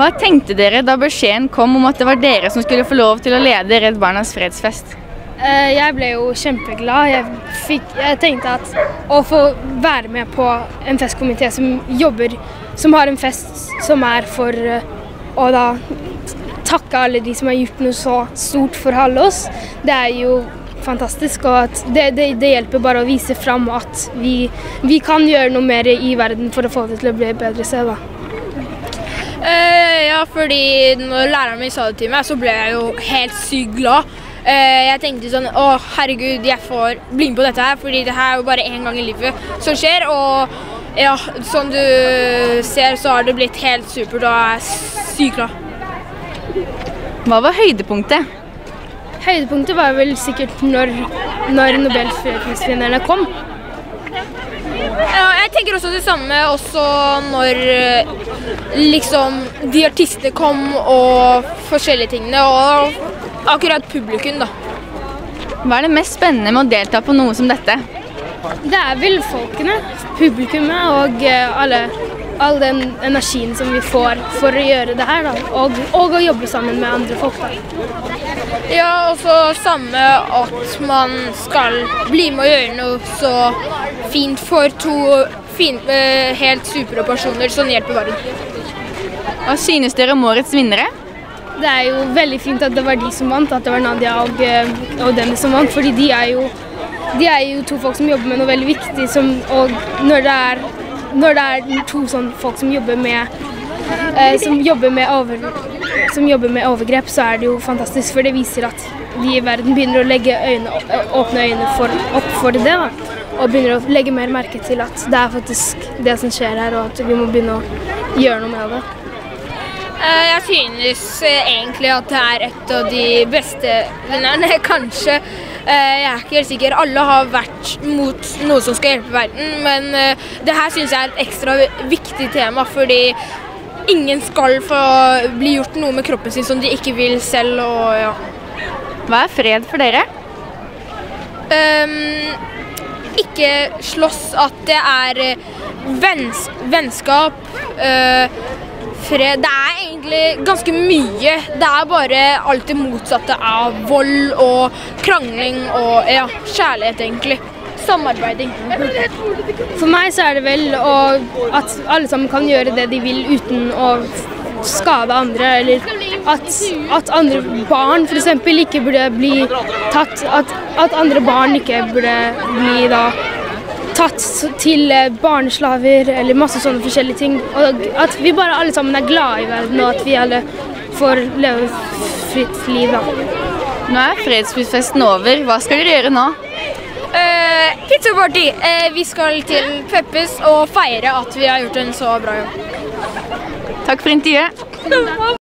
Hva tenkte dere da beskjeden kom om at det var dere som skulle få lov til å lede Redd Barnas fredsfest? Eh, Jeg ble jo kjempeglad. Jeg, fikk, jeg tenkte at å få være med på en festkomité som jobber, som har en fest som er for eh, å da takke alle de som har gjort noe så stort for alle oss, det er jo fantastisk. Og det, det, det hjelper bare å vise fram at vi, vi kan gjøre noe mer i verden for å få det til å bli et bedre sted. da. Eh, ja, fordi når læreren min sa det til meg, så ble jeg jo helt sykt glad. Eh, jeg tenkte sånn Å, herregud, jeg får bli med på dette her, fordi det her er jo bare én gang i livet som skjer. Og ja, som du ser, så har det blitt helt supert, og jeg er sykt glad. Hva var høydepunktet? Høydepunktet var vel sikkert når, når nobelprisvinnerne kom. Ja, jeg tenker også det samme også når eh, liksom de artistene kom og forskjellige tingene, og akkurat publikum, da. Hva er det mest spennende med å delta på noe som dette? Det er vel folkene, publikummet og eh, alle, all den energien som vi får for å gjøre det her. Da. Og, og å jobbe sammen med andre folk. Da. Ja, og så samme at man skal bli med å gjøre noe så fint for to fin, eh, helt supre personer som hjelper verden. Hva synes dere om årets vinnere? Det er jo veldig fint at det var de som vant, at det var Nadia og, eh, og Dennis som vant. fordi de er, jo, de er jo to folk som jobber med noe veldig viktig. Som, og når det, er, når det er to sånn folk som jobber med eh, som, jobber med over, som jobber med overgrep, så er det jo fantastisk. For det viser at de i verden begynner å legge øyne, åpne øynene for, opp for det. Da. Og begynner å legge mer merke til at det er faktisk det som skjer her, og at vi må begynne å gjøre noe med det. Eh, Jeg synes egentlig at det er et av de beste vinnerne, kanskje. Eh, Jeg er ikke helt sikker. Alle har vært mot noe som skal hjelpe verden, men eh, det her synes jeg er et ekstra viktig tema, fordi ingen skal få bli gjort noe med kroppen sin som de ikke vil selv, og ja. Hva er fred for dere? Um, ikke slåss, at det er eh, venns vennskap, eh, fred. Det er egentlig ganske mye. Det er bare alt det motsatte av vold og krangling og ja, kjærlighet, egentlig. Samarbeiding. For meg så er det vel å, at alle sammen kan gjøre det de vil uten å skade andre, eller at, at andre barn f.eks. ikke burde bli tatt At, at andre barn ikke burde bli da tatt til eh, barneslaver eller masse sånne forskjellige ting. Og at vi bare alle sammen er glade i verden, og at vi alle får leve fritt liv. da. Nå er fredsprisfesten over. Hva skal dere gjøre nå? Uh, Pizzaparty! Uh, vi skal til Peppes og feire at vi har gjort en så bra jobb. Takk for intervjuet.